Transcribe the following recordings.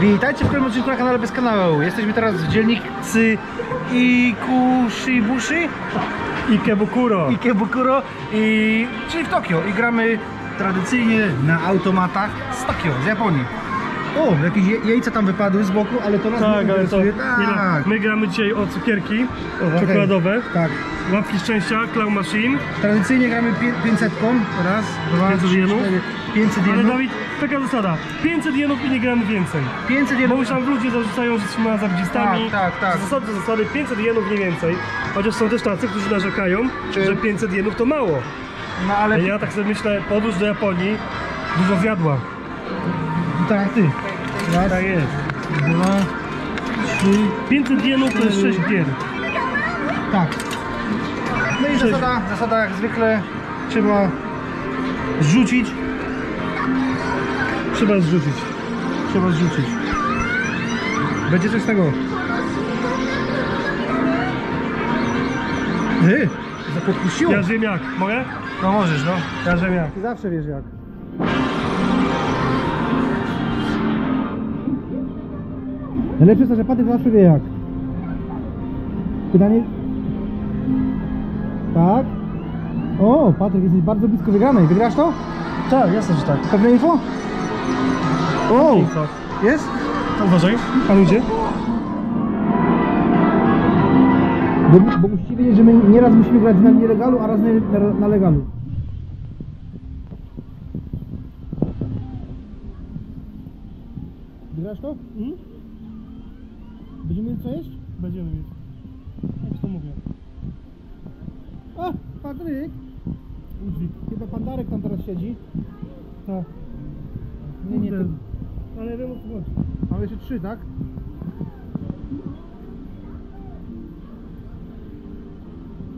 Witajcie w kolejnym odcinku na kanale Bez Kanału. Jesteśmy teraz w dzielnicy Ikushibushi, Ikebukuro. Ikebukuro, i, czyli w Tokio. I gramy tradycyjnie na automatach z Tokio, z Japonii. O, jakieś je- jajca tam wypadły z boku, ale to nas nie Tak, ale to interesuje. nie, no, Tak, my gramy dzisiaj o cukierki czekoladowe, tak. łapki szczęścia, Clown Machine. Tradycyjnie gramy pię- 500, raz, dwa, 500 trzy, jenów. cztery, 500 Ale jenów. Dawid, taka zasada, 500 jenów i nie gramy więcej. 500 Bo jenów. już tam ludzie zarzucają, że trzymała zawidzistami. Tak, tak, tak. Zasady zasady, 500 jenów nie więcej. Chociaż są też tacy, którzy narzekają, Czy- że 500 jenów to mało. No ale Ale ja tak sobie myślę, podróż do Japonii dużo zjadła. tak, ty. Raz, Tak jest. dwa, trzy, 500 jenów to jest 6 gier. Tak. No i zasada, zasada jak zwykle trzeba zrzucić. Trzeba zrzucić. Trzeba zrzucić. Będzie coś z tego. Ty, zapodpuściło. Ja wiem jak. Mogę? No możesz, no. Ja wiem jak. Ty zawsze wiesz jak. Najlepsze jest to, że Patryk zawsze wie jak. Pytanie... Tak? O, Patryk, jesteś bardzo blisko wygranej. Wygrasz to? Tak, jasne, że tak. Pewne info? O! Info. Jest? Uważaj, pan idzie. Bo, bo musicie wiedzieć, że my nieraz musimy grać na nielegalu, a raz na, na, na legalu. Wygrasz to? Mhm. Będziemy mieli co jeść? Będziemy mieć. Jak to mówię? A, Patryk! Udźwig. Chyba pan Darek tam teraz siedzi. Tak. Nie, nie, to... Ale wiem o co chodzi. Mamy jeszcze trzy, tak?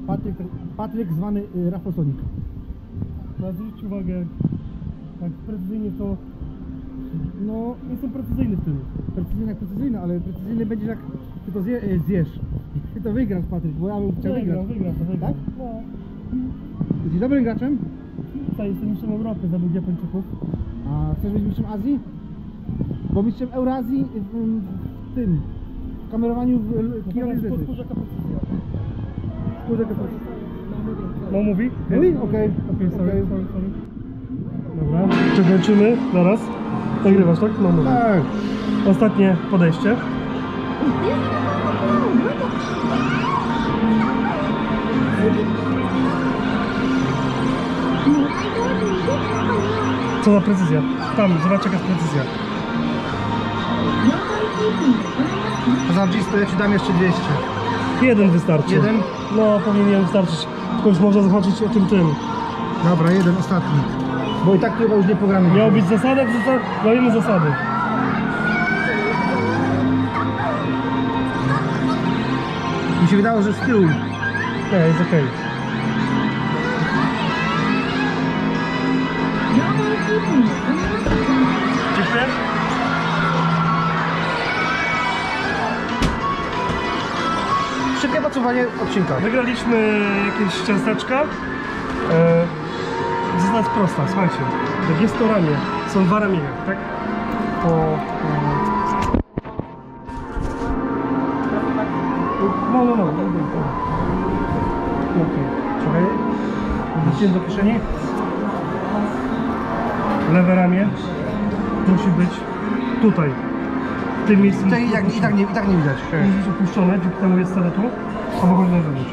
Patryk, Patryk zwany y, Rafał Sonik. Na zwróć uwagę, tak precyzyjnie to... No, jestem precyzyjny w tym. Precyzyjny jak precyzyjny, ale precyzyjny będziesz jak ty to zje, y, zjesz. Ty to wygrasz Patryk, bo ja bym chciał wygrać. Wygram, wygram, to wygram. Tak? No. Jesteś dobrym graczem? Tutaj jestem mistrzem Europy za drugie Japończyków. A chcesz być mistrzem Azji? Bo mistrzem Eurazji w, w, w tym, w kamerowaniu w w kijowej zwycy. Podkurzaka precyzja. Kurde, to- No mówi? Mówi? Okej, Okej, sorry, sorry, sorry. Dobra, czy kończymy zaraz? Nagrywasz, tak? No mówię. Tak. Ostatnie podejście. Co za precyzja? Tam, zobacz jaka jest precyzja. Hazardzista, ja ci dam jeszcze 200. Jeden wystarczy. Jeden? No, powinien wystarczyć. Tylko już można zahaczyć o tym tym. Dobra, jeden ostatni. Bo i tak chyba już nie pogramy. Miało być zasada, zasada, dajemy zasady. Się wydało, że z tyłu. Nie, jest okej. Dziękuję. Szybkie podsumowanie odcinka. Wygraliśmy jakieś ciasteczka. E, zasada jest prosta, słuchajcie. Jak jest to ramię, są dwa ramienia, tak? To... no, no, no. no, no. Okej. Czekaj. Wróciłem do kieszeni. Lewe ramię musi być tutaj. W tym miejscu Tutaj i tak, i tak, nie, i tak nie widać. musi być opuszczone, dzięki temu jest cele tu, a wychodzi na zewnątrz.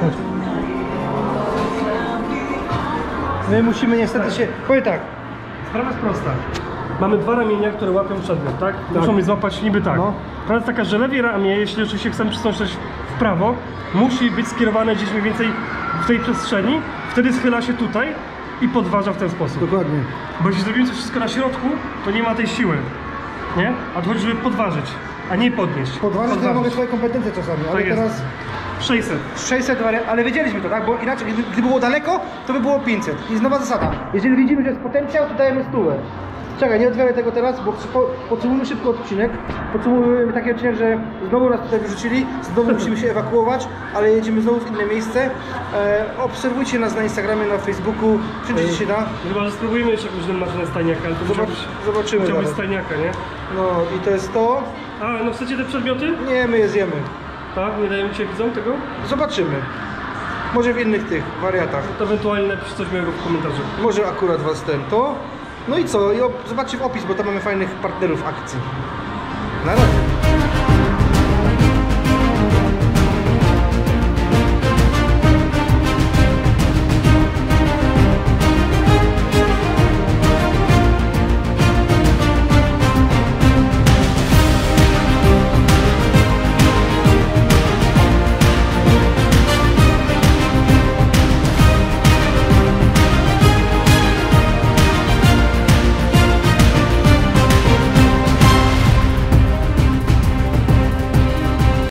Chodź. My musimy niestety się... Powiem tak. Sprawa jest prosta. Mamy dwa ramienia, które łapią przedmiot, tak? Muszą je złapać niby tak. No. Jest taka, że lewie ramię, jeśli oczywiście chcemy przesunąć w prawo, musi być skierowane gdzieś mniej więcej w tej przestrzeni, wtedy schyla się tutaj i podważa w ten sposób. Dokładnie. Bo jeśli zrobimy coś wszystko na środku, to nie ma tej siły. Nie? A to chodzi, żeby podważyć, a nie podnieść. Podważyć to ja mogę swoje kompetencje czasami, ale Tak jest. teraz 600. 600 wari- ale wiedzieliśmy to, tak? Bo inaczej, gdyby, gdyby było daleko, to by było 500. I jest nowa zasada. Jeżeli widzimy, że jest potencjał, to dajemy stówę. Czekaj, nie otwieraj tego teraz, bo po- podsumujmy szybko odcinek. Podsumujemy taki odcinek, że znowu nas tutaj wyrzucili, znowu musimy się ewakuować, ale jedziemy znowu w inne miejsce. E, obserwujcie nas na Instagramie, na Facebooku, wszędzie się da. Chyba, że spróbujemy jeszcze jakąś maszynę stajniaka, ale to Zobacz, musiałbyś, zobaczymy musiałbyś zaraz. stajniaka, nie? No i to jest to. A, no chcecie te przedmioty? Nie, my je zjemy. Tak? Nie dajemy ci widzom tego? Zobaczymy. Może w innych tych wariatach. To ewentualnie napisz coś miłego w komentarzu. Może akurat was ten to. No i co? I zobaczcie w opis, bo tam mamy fajnych partnerów akcji. Na razie.